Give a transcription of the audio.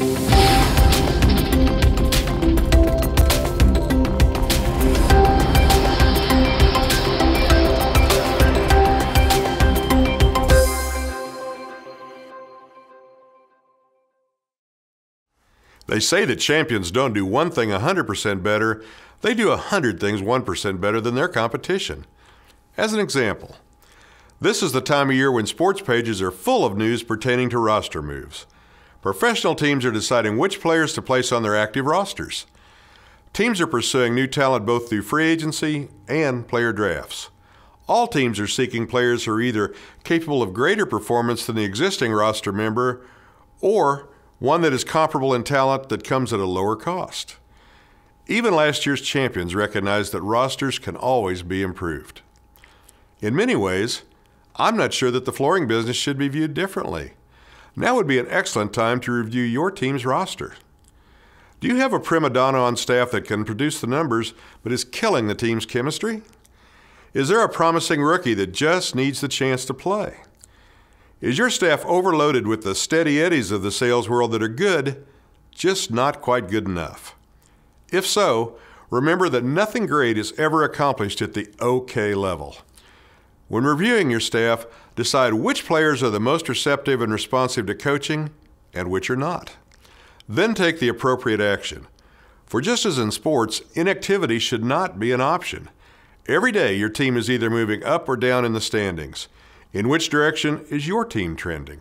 They say that champions don't do one thing 100% better, they do 100 things 1% better than their competition. As an example, this is the time of year when sports pages are full of news pertaining to roster moves. Professional teams are deciding which players to place on their active rosters. Teams are pursuing new talent both through free agency and player drafts. All teams are seeking players who are either capable of greater performance than the existing roster member or one that is comparable in talent that comes at a lower cost. Even last year's champions recognized that rosters can always be improved. In many ways, I'm not sure that the flooring business should be viewed differently. Now would be an excellent time to review your team's roster. Do you have a prima donna on staff that can produce the numbers but is killing the team's chemistry? Is there a promising rookie that just needs the chance to play? Is your staff overloaded with the steady eddies of the sales world that are good, just not quite good enough? If so, remember that nothing great is ever accomplished at the OK level. When reviewing your staff, decide which players are the most receptive and responsive to coaching and which are not. Then take the appropriate action. For just as in sports, inactivity should not be an option. Every day, your team is either moving up or down in the standings. In which direction is your team trending?